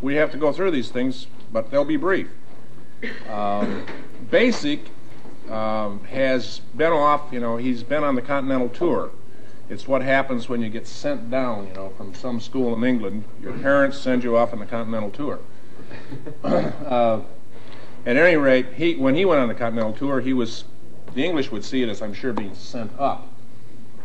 we have to go through these things, but they'll be brief. Um, Bacik um, has been off, you know, he's been on the Continental Tour. It's what happens when you get sent down, you know, from some school in England. Your parents send you off on the Continental Tour. uh, at any rate, he, when he went on the Continental Tour, he was, the English would see it as, I'm sure, being sent up.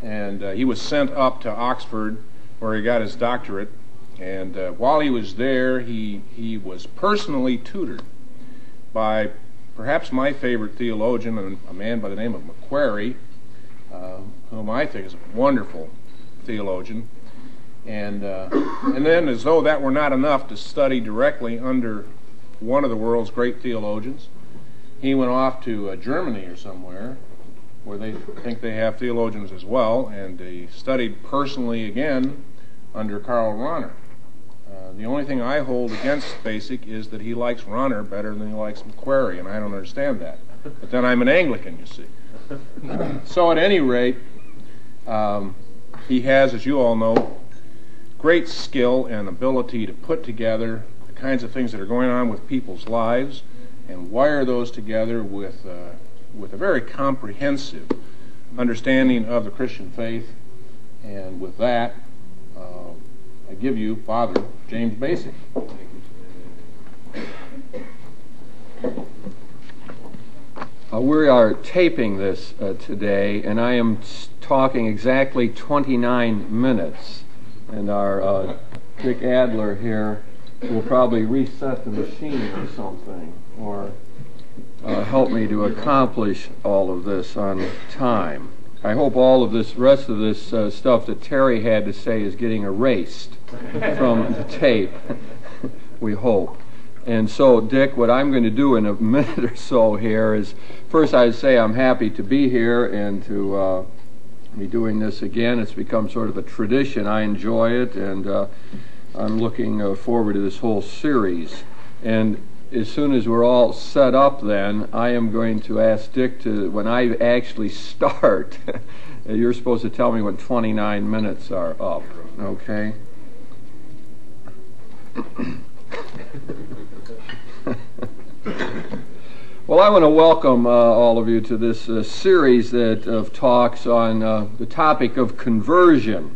And uh, he was sent up to Oxford, where he got his doctorate. And uh, while he was there, he, he was personally tutored by perhaps my favorite theologian, a man by the name of Macquarrie, uh, whom I think is a wonderful theologian. And, uh, and then, as though that were not enough to study directly under one of the world's great theologians, he went off to uh, Germany or somewhere where they think they have theologians as well, and he studied personally again under Karl Rahner. Uh, the only thing I hold against Bacik is that he likes Rahner better than he likes Macquarrie, and I don't understand that. But then I'm an Anglican, you see. so at any rate, um, he has, as you all know, great skill and ability to put together the kinds of things that are going on with people's lives and wire those together with, uh, with a very comprehensive understanding of the Christian faith. And with that, I give you Father James Bacik. Uh, we are taping this uh, today, and I am talking exactly 29 minutes. And our uh, Dick Adler here will probably reset the machine or something, or uh, help me to accomplish all of this on time. I hope all of this rest of this uh, stuff that Terry had to say is getting erased from the tape. we hope. And so, Dick, what I'm going to do in a minute or so here is first I'd say I'm happy to be here and to uh, be doing this again. It's become sort of a tradition. I enjoy it, and uh, I'm looking uh, forward to this whole series. And as soon as we're all set up, then I am going to ask Dick to, when I actually start, you're supposed to tell me when 29 minutes are up, okay? Well, I want to welcome uh, all of you to this uh, series that, of talks on uh, the topic of conversion.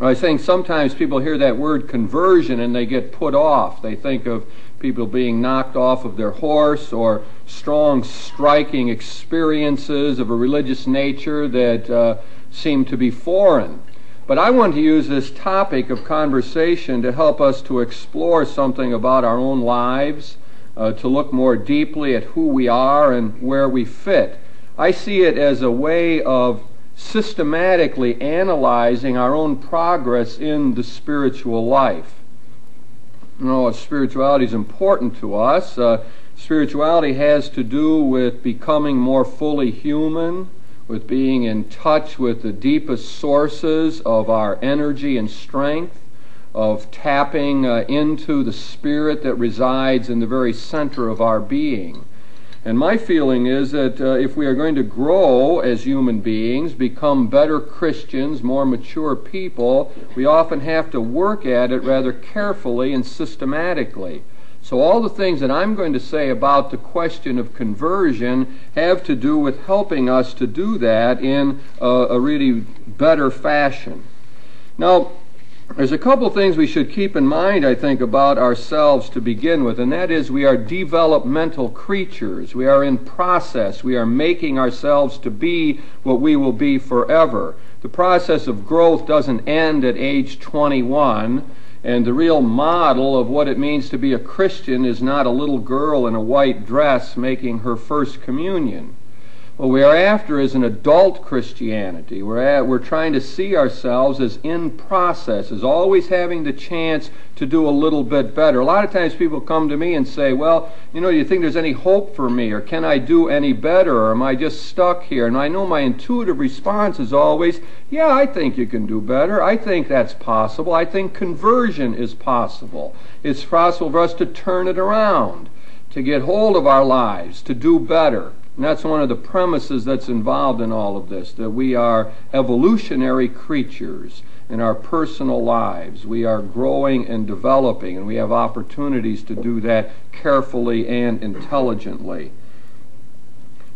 I think sometimes people hear that word conversion and they get put off. They think of people being knocked off of their horse or strong, striking experiences of a religious nature that uh, seem to be foreign. But I want to use this topic of conversation to help us to explore something about our own lives, uh, to look more deeply at who we are and where we fit. I see it as a way of systematically analyzing our own progress in the spiritual life. You know, spirituality is important to us. Uh, spirituality has to do with becoming more fully human with being in touch with the deepest sources of our energy and strength, of tapping uh, into the spirit that resides in the very center of our being. And my feeling is that uh, if we are going to grow as human beings, become better Christians, more mature people, we often have to work at it rather carefully and systematically. So, all the things that I'm going to say about the question of conversion have to do with helping us to do that in a, a really better fashion. Now, there's a couple things we should keep in mind, I think, about ourselves to begin with, and that is we are developmental creatures. We are in process. We are making ourselves to be what we will be forever. The process of growth doesn't end at age 21. And the real model of what it means to be a Christian is not a little girl in a white dress making her first communion. What we are after is an adult Christianity. We're, at, we're trying to see ourselves as in process, as always having the chance to do a little bit better. A lot of times people come to me and say, Well, you know, do you think there's any hope for me? Or can I do any better? Or am I just stuck here? And I know my intuitive response is always, Yeah, I think you can do better. I think that's possible. I think conversion is possible. It's possible for us to turn it around, to get hold of our lives, to do better. And that's one of the premises that's involved in all of this that we are evolutionary creatures. In our personal lives. We are growing and developing, and we have opportunities to do that carefully and intelligently.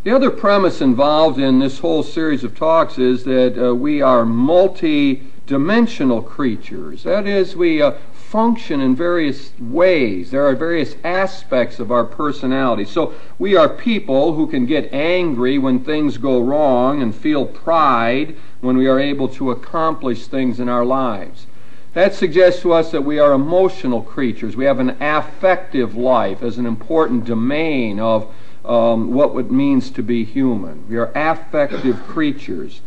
The other premise involved in this whole series of talks is that uh, we are multi dimensional creatures. That is, we uh, function in various ways. There are various aspects of our personality. So we are people who can get angry when things go wrong and feel pride when we are able to accomplish things in our lives. That suggests to us that we are emotional creatures. We have an affective life as an important domain of um, what it means to be human. We are affective creatures.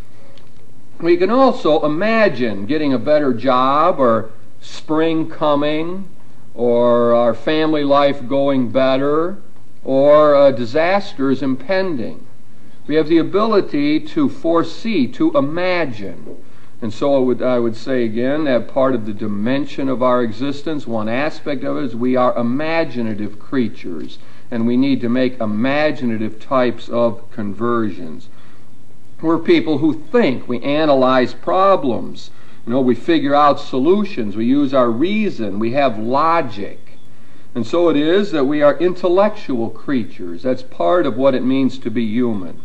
We can also imagine getting a better job or spring coming or our family life going better or uh, disasters impending. We have the ability to foresee, to imagine. And so I would, I would say again that part of the dimension of our existence, one aspect of it is we are imaginative creatures, and we need to make imaginative types of conversions. We're people who think, we analyze problems, you know, we figure out solutions, we use our reason, we have logic. And so it is that we are intellectual creatures. That's part of what it means to be human.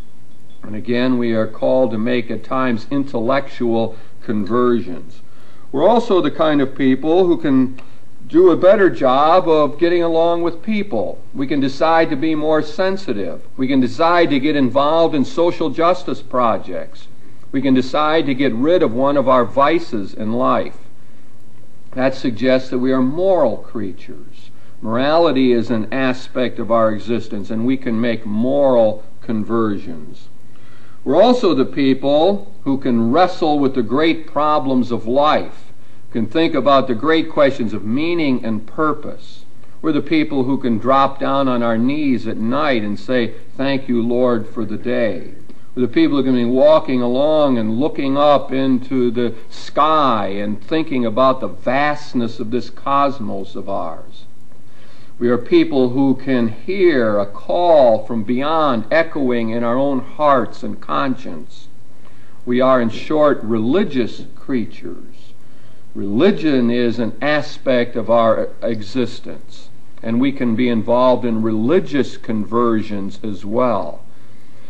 And again, we are called to make at times intellectual conversions. We're also the kind of people who can do a better job of getting along with people. We can decide to be more sensitive. We can decide to get involved in social justice projects. We can decide to get rid of one of our vices in life. That suggests that we are moral creatures. Morality is an aspect of our existence, and we can make moral conversions. We're also the people who can wrestle with the great problems of life, can think about the great questions of meaning and purpose. We're the people who can drop down on our knees at night and say, Thank you, Lord, for the day We're the people who can be walking along and looking up into the sky and thinking about the vastness of this cosmos of ours. We are people who can hear a call from beyond echoing in our own hearts and conscience. We are, in short, religious creatures. Religion is an aspect of our existence, and we can be involved in religious conversions as well.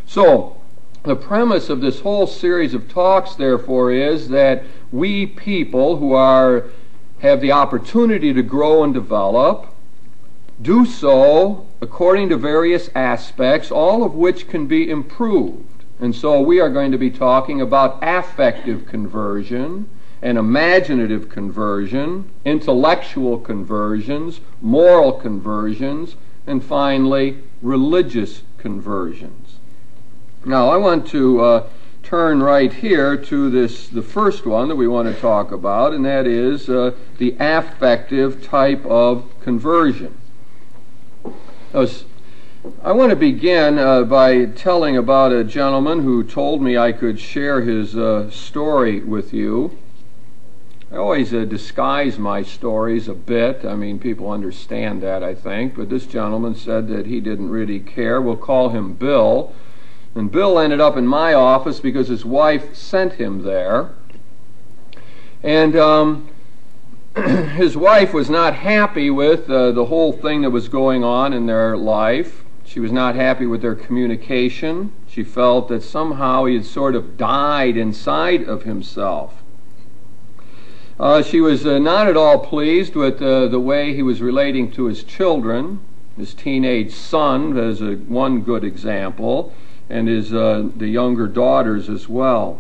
So, the premise of this whole series of talks, therefore, is that we people who are have the opportunity to grow and develop do so according to various aspects, all of which can be improved. And so we are going to be talking about affective conversion and imaginative conversion, intellectual conversions, moral conversions, and finally, religious conversions. Now, I want to uh, turn right here to this, the first one that we want to talk about, and that is uh, the affective type of conversion. I want to begin uh, by telling about a gentleman who told me I could share his uh, story with you. I always uh, disguise my stories a bit. I mean, people understand that, I think. But this gentleman said that he didn't really care. We'll call him Bill. And Bill ended up in my office because his wife sent him there. And um, his wife was not happy with uh, the whole thing that was going on in their life. She was not happy with their communication. She felt that somehow he had sort of died inside of himself. Uh, she was uh, not at all pleased with uh, the way he was relating to his children. His teenage son is one good example and his the younger daughters as well.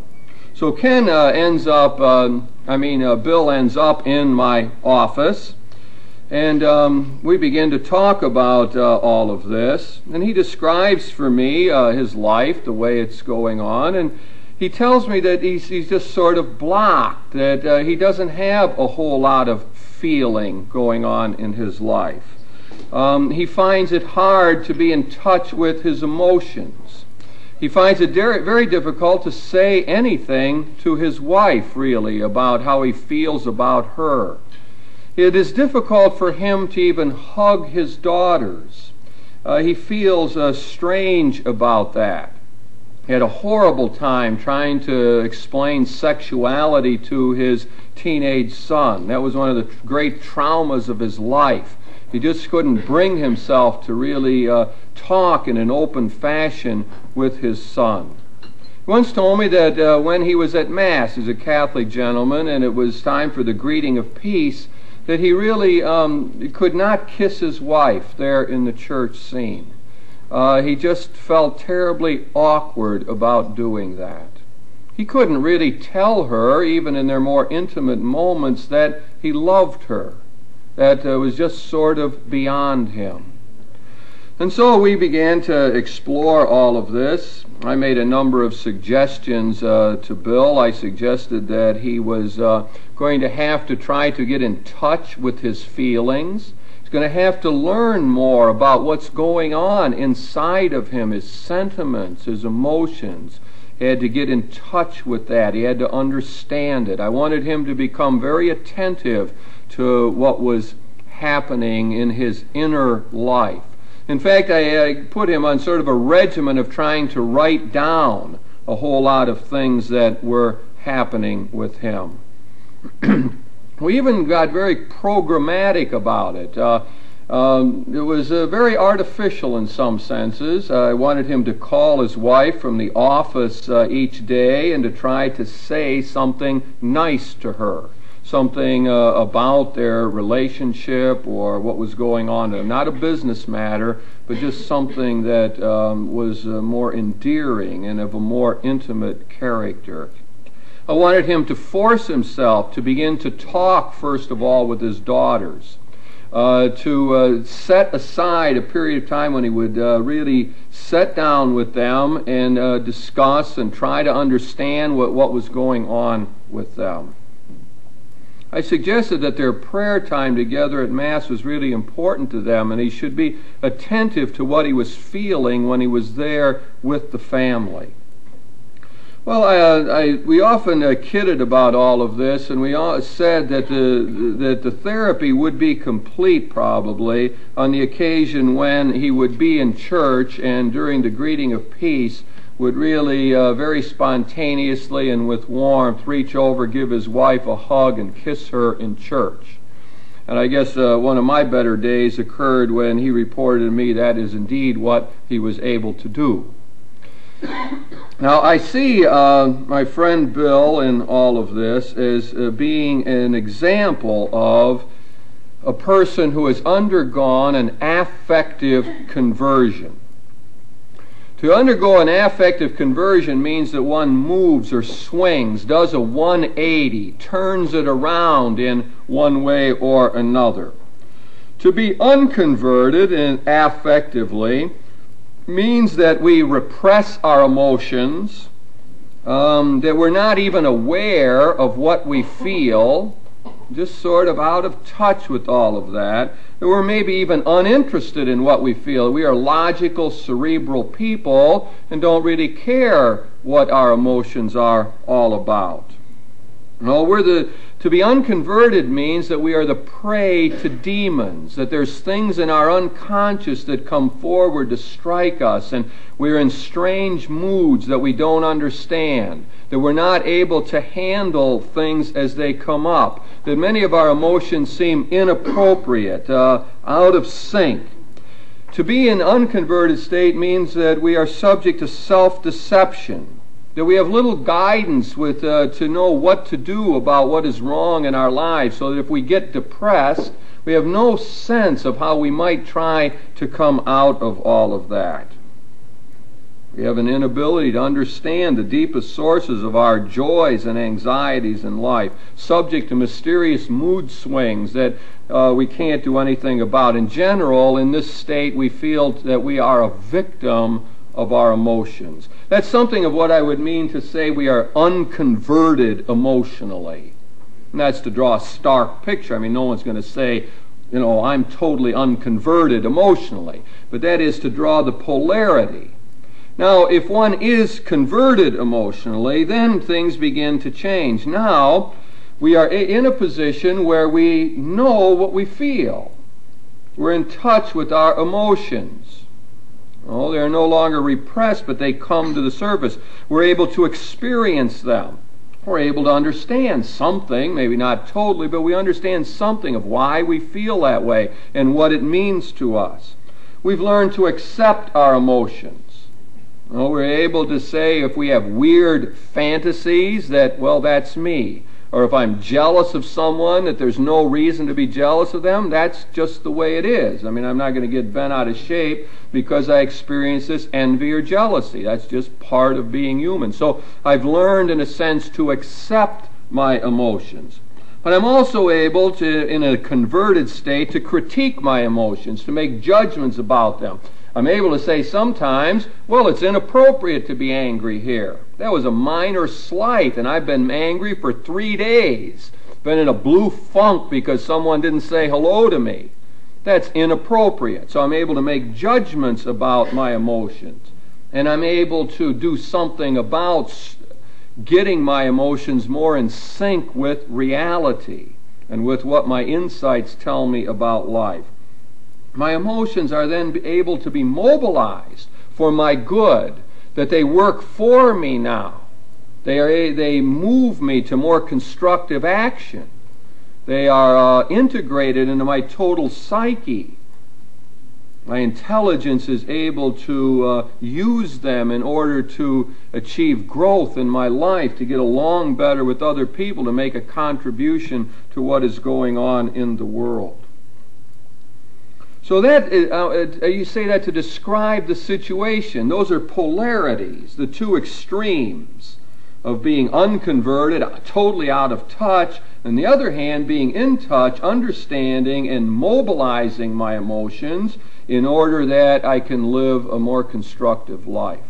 So Ken ends up, uh, I mean, Bill ends up in my office, and um, we begin to talk about uh, all of this. And he describes for me uh, his life, the way it's going on, and he tells me that he's, he's just sort of blocked, that he doesn't have a whole lot of feeling going on in his life. Um, he finds it hard to be in touch with his emotions. He finds it very difficult to say anything to his wife, really, about how he feels about her. It is difficult for him to even hug his daughters. Uh, he feels uh, strange about that. Had a horrible time trying to explain sexuality to his teenage son. That was one of the great traumas of his life. He just couldn't bring himself to really uh, talk in an open fashion with his son. He once told me that uh, when he was at Mass, as a Catholic gentleman, and it was time for the greeting of peace, that he really um, could not kiss his wife there in the church scene. Uh, he just felt terribly awkward about doing that. He couldn't really tell her, even in their more intimate moments, that he loved her. That uh, was just sort of beyond him. And so we began to explore all of this. I made a number of suggestions uh, to Bill. I suggested that he was uh, going to have to try to get in touch with his feelings. He's going to have to learn more about what's going on inside of him, his sentiments, his emotions. He had to get in touch with that. He had to understand it. I wanted him to become very attentive to what was happening in his inner life. In fact, I, I put him on sort of a regimen of trying to write down a whole lot of things that were happening with him. we even got very programmatic about it. Uh, um, it was uh, very artificial in some senses. Uh, I wanted him to call his wife from the office uh, each day and to try to say something nice to her, something uh, about their relationship or what was going on. Not a business matter, but just something that um, was uh, more endearing and of a more intimate character. I wanted him to force himself to begin to talk, first of all, with his daughters. Uh, to uh, set aside a period of time when he would uh, really sit down with them and uh, discuss and try to understand what, what was going on with them. I suggested that their prayer time together at Mass was really important to them, and he should be attentive to what he was feeling when he was there with the family. Well, I, I, we often uh, kidded about all of this, and we all said that the, that the therapy would be complete probably on the occasion when he would be in church and during the greeting of peace would really uh, very spontaneously and with warmth reach over, give his wife a hug, and kiss her in church. And I guess uh, one of my better days occurred when he reported to me that is indeed what he was able to do. Now, I see uh, my friend Bill in all of this as uh, being an example of a person who has undergone an affective conversion. To undergo an affective conversion means that one moves or swings, does a 180, turns it around in one way or another. To be unconverted and affectively means that we repress our emotions, um, that we're not even aware of what we feel, just sort of out of touch with all of that, that we're maybe even uninterested in what we feel. We are logical, cerebral people and don't really care what our emotions are all about. No, we're the to be unconverted means that we are the prey to demons, that there's things in our unconscious that come forward to strike us, and we're in strange moods that we don't understand, that we're not able to handle things as they come up, that many of our emotions seem inappropriate, uh, out of sync. To be in unconverted state means that we are subject to self deception that we have little guidance with uh, to know what to do about what is wrong in our lives so that if we get depressed we have no sense of how we might try to come out of all of that. We have an inability to understand the deepest sources of our joys and anxieties in life subject to mysterious mood swings that uh, we can't do anything about. In general in this state we feel that we are a victim of our emotions. That's something of what I would mean to say we are unconverted emotionally. And that's to draw a stark picture. I mean, no one's going to say, you know, I'm totally unconverted emotionally. But that is to draw the polarity. Now, if one is converted emotionally, then things begin to change. Now, we are in a position where we know what we feel. We're in touch with our emotions. Oh, they are no longer repressed, but they come to the surface. We're able to experience them. We're able to understand something, maybe not totally, but we understand something of why we feel that way and what it means to us. We've learned to accept our emotions. Well, we're able to say if we have weird fantasies that, well, that's me or if I'm jealous of someone, that there's no reason to be jealous of them, that's just the way it is. I mean, I'm not going to get bent out of shape because I experience this envy or jealousy. That's just part of being human. So I've learned, in a sense, to accept my emotions. But I'm also able to, in a converted state, to critique my emotions, to make judgments about them. I'm able to say sometimes, well, it's inappropriate to be angry here. That was a minor slight, and I've been angry for three days. Been in a blue funk because someone didn't say hello to me. That's inappropriate. So I'm able to make judgments about my emotions. And I'm able to do something about getting my emotions more in sync with reality and with what my insights tell me about life. My emotions are then able to be mobilized for my good, that they work for me now. They, are, they move me to more constructive action. They are uh, integrated into my total psyche. My intelligence is able to uh, use them in order to achieve growth in my life, to get along better with other people, to make a contribution to what is going on in the world. So that uh, uh, you say that to describe the situation. Those are polarities, the two extremes of being unconverted, totally out of touch, and the other hand, being in touch, understanding and mobilizing my emotions in order that I can live a more constructive life.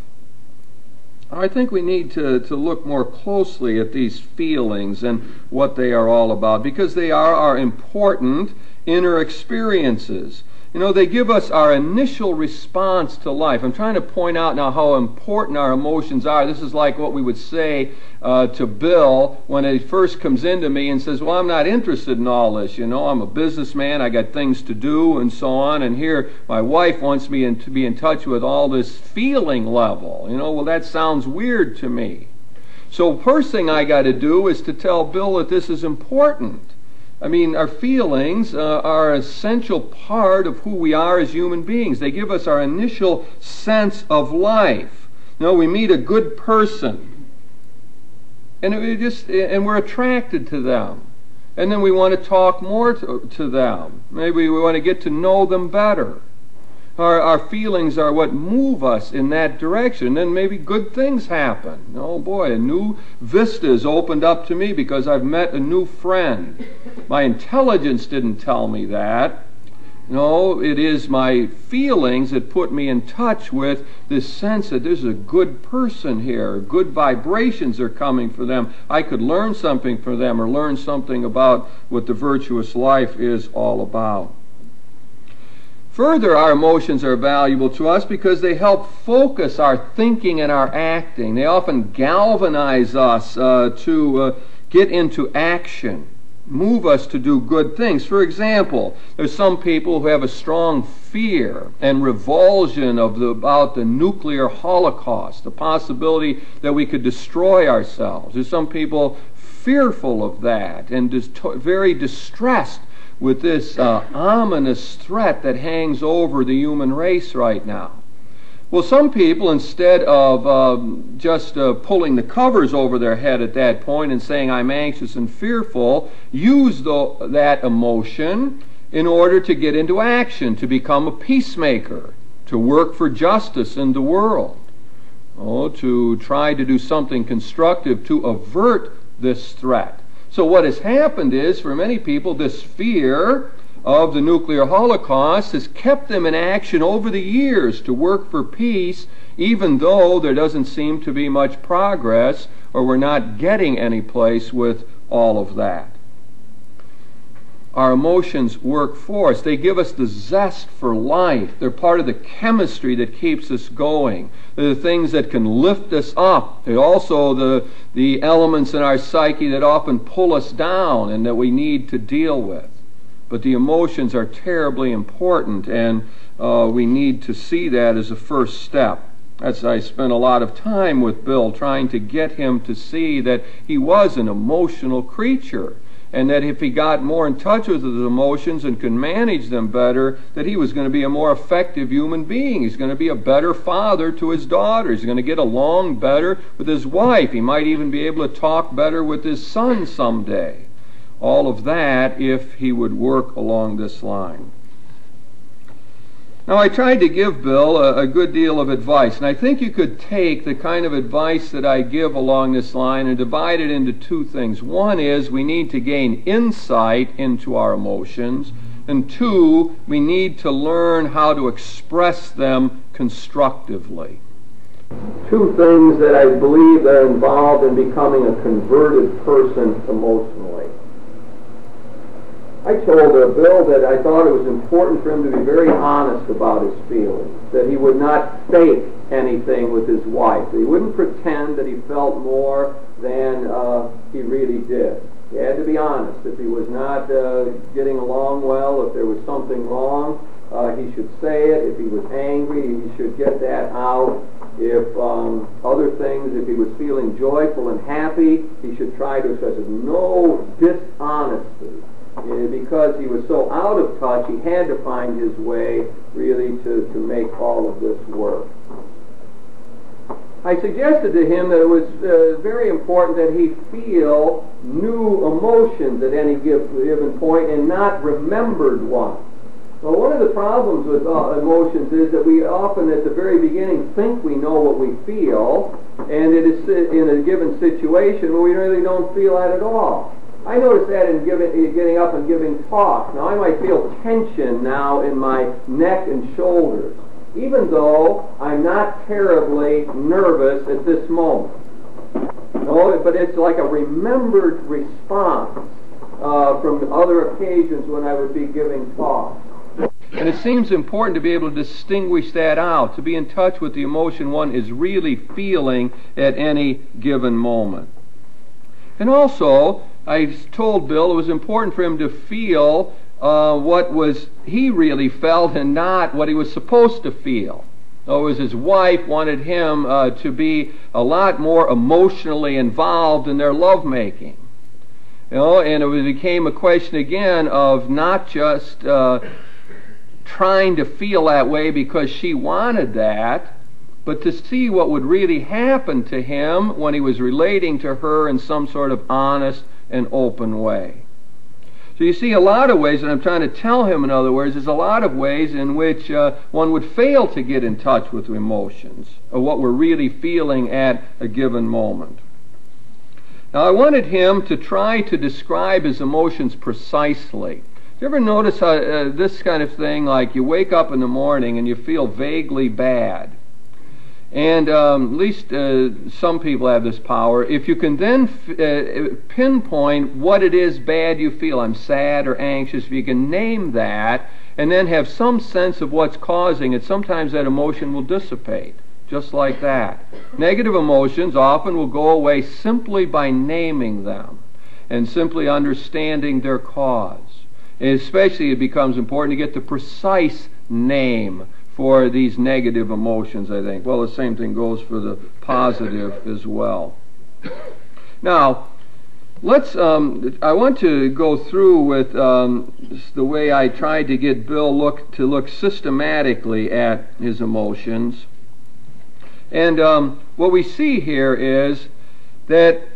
I think we need to, to look more closely at these feelings and what they are all about because they are our important inner experiences. You know, they give us our initial response to life. I'm trying to point out now how important our emotions are. This is like what we would say uh, to Bill when he first comes into me and says, Well, I'm not interested in all this. You know, I'm a businessman, I got things to do, and so on. And here my wife wants me in, to be in touch with all this feeling level. You know, well, that sounds weird to me. So, first thing I got to do is to tell Bill that this is important. I mean, our feelings uh, are an essential part of who we are as human beings. They give us our initial sense of life. You know, we meet a good person, and we just and we're attracted to them, and then we want to talk more to, to them. Maybe we want to get to know them better. Our, our feelings are what move us in that direction. Then maybe good things happen. Oh boy, a new vista is opened up to me because I've met a new friend. My intelligence didn't tell me that. No, it is my feelings that put me in touch with this sense that there's a good person here. Good vibrations are coming for them. I could learn something from them or learn something about what the virtuous life is all about. Further, our emotions are valuable to us because they help focus our thinking and our acting. They often galvanize us uh, to uh, get into action, move us to do good things. For example, there's some people who have a strong fear and revulsion of the, about the nuclear holocaust, the possibility that we could destroy ourselves. There's some people fearful of that and very distressed with this uh, ominous threat that hangs over the human race right now. Well, some people, instead of um, just uh, pulling the covers over their head at that point and saying, I'm anxious and fearful, use the, that emotion in order to get into action, to become a peacemaker, to work for justice in the world, oh, to try to do something constructive to avert this threat. So what has happened is, for many people, this fear of the nuclear holocaust has kept them in action over the years to work for peace, even though there doesn't seem to be much progress or we're not getting any place with all of that our emotions work for us. They give us the zest for life. They're part of the chemistry that keeps us going. They're the things that can lift us up. They're also the, the elements in our psyche that often pull us down and that we need to deal with. But the emotions are terribly important, and uh, we need to see that as a first step. That's I spent a lot of time with Bill trying to get him to see that he was an emotional creature and that if he got more in touch with his emotions and could manage them better, that he was going to be a more effective human being. He's going to be a better father to his daughter. He's going to get along better with his wife. He might even be able to talk better with his son someday. All of that if he would work along this line. Now, I tried to give Bill a, a, good deal of advice, and I think you could take the kind of advice that I give along this line and divide it into two things. One is we need to gain insight into our emotions, and two, we need to learn how to express them constructively. Two things that I believe are involved in becoming a converted person emotionally. I told uh, Bill that I thought it was important for him to be very honest about his feelings, that he would not fake anything with his wife, that he wouldn't pretend that he felt more than uh, he really did. He had to be honest. If he was not uh, getting along well, if there was something wrong, uh, he should say it. If he was angry, he should get that out. If um, other things, if he was feeling joyful and happy, he should try to express it. No dishonesty because he was so out of touch, he had to find his way really to, to make all of this work. I suggested to him that it was uh, very important that he feel new emotions at any given point and not remembered ones. Well, one of the problems with uh, emotions is that we often, at the very beginning, think we know what we feel, and it is in a given situation where we really don't feel that at all. I notice that in giving, getting up and giving talks. Now, I might feel tension now in my neck and shoulders, even though I'm not terribly nervous at this moment. No, but it's like a remembered response uh, from other occasions when I would be giving talks. And it seems important to be able to distinguish that out, to be in touch with the emotion one is really feeling at any given moment. And also, I told Bill it was important for him to feel uh, what was he really felt and not what he was supposed to feel. Other words, his wife wanted him uh, to be a lot more emotionally involved in their lovemaking. You know, and it became a question again of not just uh, trying to feel that way because she wanted that, but to see what would really happen to him when he was relating to her in some sort of honest and open way. So you see a lot of ways, and I'm trying to tell him, in other words, there's a lot of ways in which uh, one would fail to get in touch with emotions, or what we're really feeling at a given moment. Now, I wanted him to try to describe his emotions precisely. Do you ever notice how, uh, this kind of thing, like you wake up in the morning and you feel vaguely bad? And um, at least uh, some people have this power. If you can then f- uh, pinpoint what it is bad you feel, I'm sad or anxious, if you can name that and then have some sense of what's causing it, sometimes that emotion will dissipate. Just like that. Negative emotions often will go away simply by naming them and simply understanding their cause. And especially, it becomes important to get the precise name for these negative emotions, I think. Well, the same thing goes for the positive as well. Now, let's. Um, I want to go through with um, the way I tried to get Bill look to look systematically at his emotions, and um, what we see here is that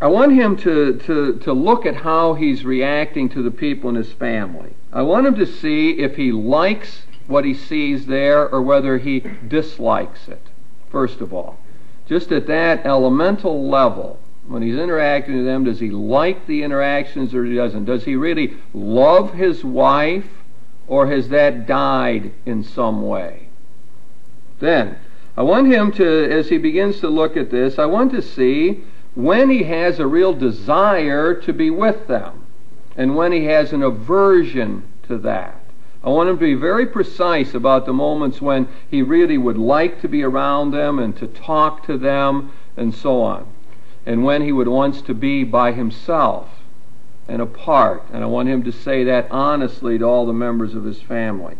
I want him to, to, to look at how he's reacting to the people in his family. I want him to see if he likes what he sees there or whether he dislikes it, first of all. Just at that elemental level, when he's interacting with them, does he like the interactions or he doesn't? Does he really love his wife or has that died in some way? Then, I want him to, as he begins to look at this, I want to see when he has a real desire to be with them and when he has an aversion to that. I want him to be very precise about the moments when he really would like to be around them and to talk to them and so on. And when he would want to be by himself and apart. And I want him to say that honestly to all the members of his family.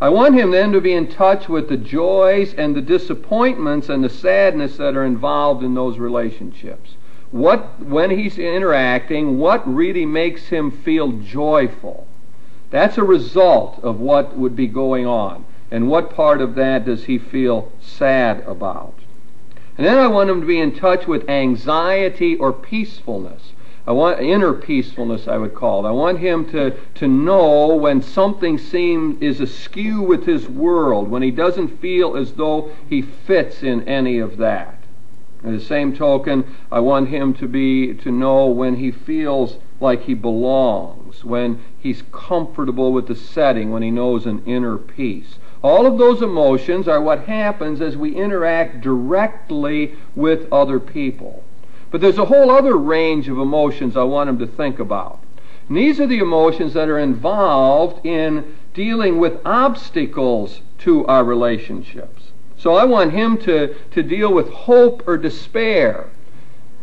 I want him then to be in touch with the joys and the disappointments and the sadness that are involved in those relationships. What, when he's interacting, what really makes him feel joyful? That's a result of what would be going on. And what part of that does he feel sad about? And then I want him to be in touch with anxiety or peacefulness. I want inner peacefulness, I would call it. I want him to, to know when something seems is askew with his world, when he doesn't feel as though he fits in any of that. In the same token, I want him to be to know when he feels like he belongs, when he's comfortable with the setting, when he knows an inner peace. All of those emotions are what happens as we interact directly with other people. But there's a whole other range of emotions I want him to think about. And these are the emotions that are involved in dealing with obstacles to our relationships. So I want him to, to deal with hope or despair.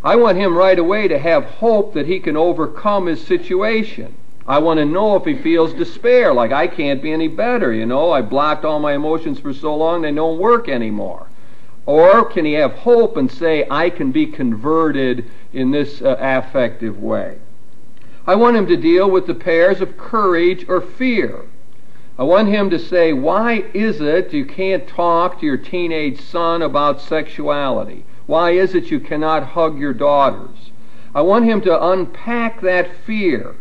I want him right away to have hope that he can overcome his situation. I want to know if he feels despair, like I can't be any better, you know, I blocked all my emotions for so long they don't work anymore. Or can he have hope and say, I can be converted in this uh, affective way? I want him to deal with the pairs of courage or fear. I want him to say, why is it you can't talk to your teenage son about sexuality? Why is it you cannot hug your daughters? I want him to unpack that fear.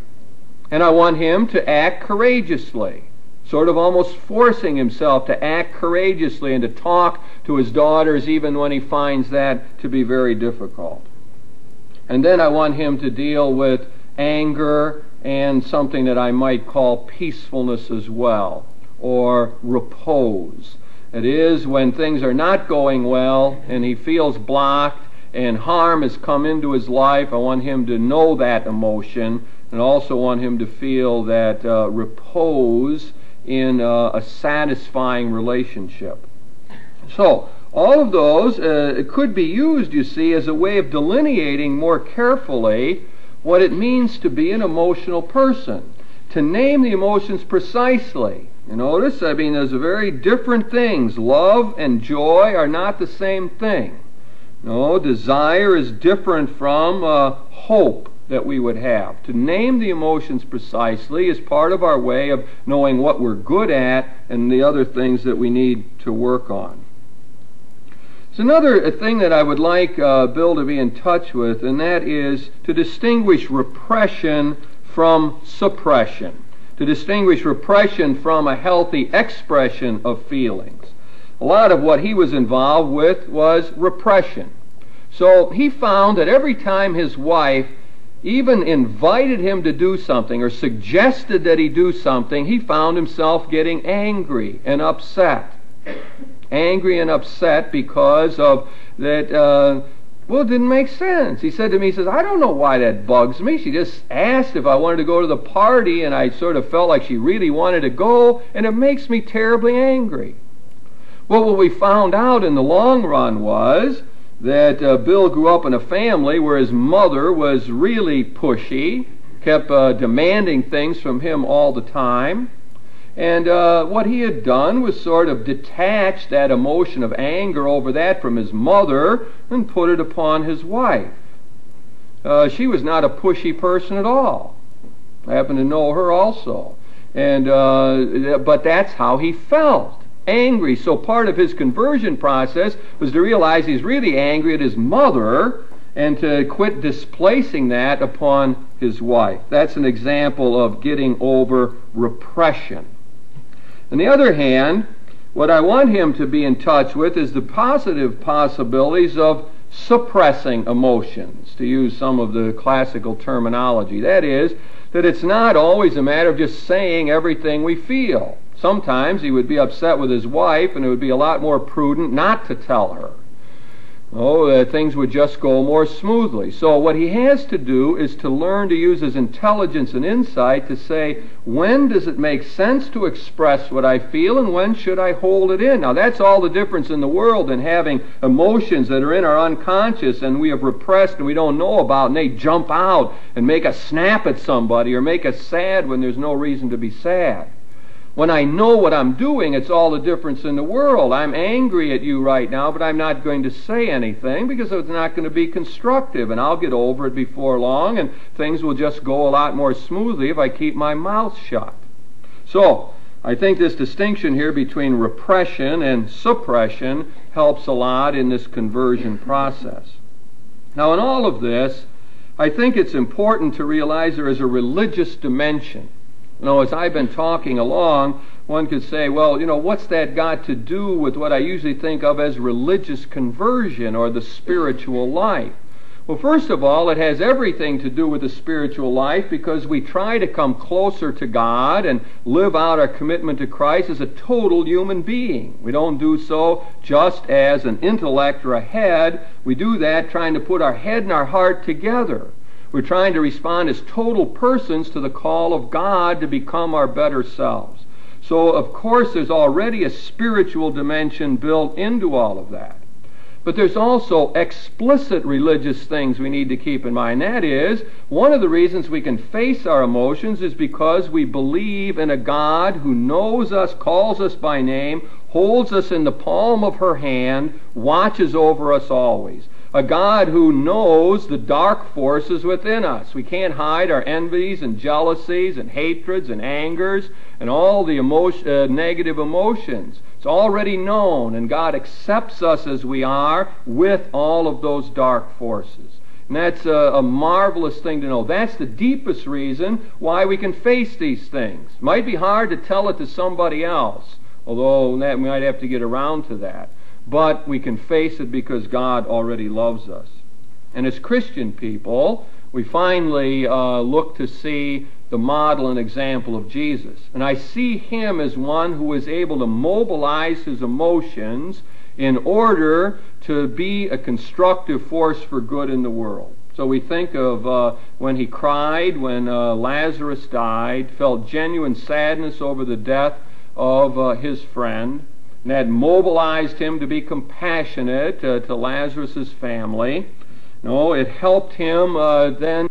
And I want him to act courageously sort of almost forcing himself to act courageously and to talk to his daughters even when he finds that to be very difficult. And then I want him to deal with anger and something that I might call peacefulness as well, or repose. It is when things are not going well and he feels blocked and harm has come into his life. I want him to know that emotion and also want him to feel that uh, repose in uh, a satisfying relationship. So, all of those uh, could be used, you see, as a way of delineating more carefully what it means to be an emotional person, to name the emotions precisely. You notice, I mean, there's very different things. Love and joy are not the same thing. No, desire is different from uh, hope that we would have. To name the emotions precisely is part of our way of knowing what we're good at and the other things that we need to work on. It's another thing that I would like uh, Bill to be in touch with, and that is to distinguish repression from suppression, to distinguish repression from a healthy expression of feelings. A lot of what he was involved with was repression. So he found that every time his wife even invited him to do something or suggested that he do something, he found himself getting angry and upset. Angry and upset because of that. Uh, well, it didn't make sense. He said to me, he says, I don't know why that bugs me. She just asked if I wanted to go to the party, and I sort of felt like she really wanted to go, and it makes me terribly angry. Well, what we found out in the long run was that uh, Bill grew up in a family where his mother was really pushy, kept uh, demanding things from him all the time. And uh, what he had done was sort of detach that emotion of anger over that from his mother and put it upon his wife. Uh, she was not a pushy person at all. I happen to know her also. And, uh, but that's how he felt angry. So part of his conversion process was to realize he's really angry at his mother and to quit displacing that upon his wife. That's an example of getting over repression. On the other hand, what I want him to be in touch with is the positive possibilities of suppressing emotions, to use some of the classical terminology. That is, that it's not always a matter of just saying everything we feel. Sometimes he would be upset with his wife, and it would be a lot more prudent not to tell her. Oh, uh, things would just go more smoothly. So, what he has to do is to learn to use his intelligence and insight to say, when does it make sense to express what I feel, and when should I hold it in? Now, that's all the difference in the world in having emotions that are in our unconscious and we have repressed and we don't know about, and they jump out and make us snap at somebody or make us sad when there's no reason to be sad. When I know what I'm doing, it's all the difference in the world. I'm angry at you right now, but I'm not going to say anything because it's not going to be constructive, and I'll get over it before long, and things will just go a lot more smoothly if I keep my mouth shut. So, I think this distinction here between repression and suppression helps a lot in this conversion process. Now, in all of this, I think it's important to realize there is a religious dimension know, as I've been talking along, one could say, well, you know, what's that got to do with what I usually think of as religious conversion or the spiritual life? Well, first of all, it has everything to do with the spiritual life because we try to come closer to God and live out our commitment to Christ as a total human being. We don't do so just as an intellect or a head. We do that trying to put our head and our heart together. We're trying to respond as total persons to the call of God to become our better selves. So, of course, there's already a spiritual dimension built into all of that. But there's also explicit religious things we need to keep in mind. That is, one of the reasons we can face our emotions is because we believe in a God who knows us, calls us by name, holds us in the palm of her hand, watches over us always a God who knows the dark forces within us. We can't hide our envies and jealousies and hatreds and angers and all the emotion, uh, negative emotions. It's already known, and God accepts us as we are with all of those dark forces. And that's a, a, marvelous thing to know. That's the deepest reason why we can face these things. Might be hard to tell it to somebody else, although that, we might have to get around to that but we can face it because God already loves us. And as Christian people, we finally uh, look to see the model and example of Jesus. And I see him as one who is able to mobilize his emotions in order to be a constructive force for good in the world. So we think of uh, when he cried, when uh, Lazarus died, felt genuine sadness over the death of uh, his friend and that mobilized him to be compassionate uh, to Lazarus' family. No, it helped him uh, then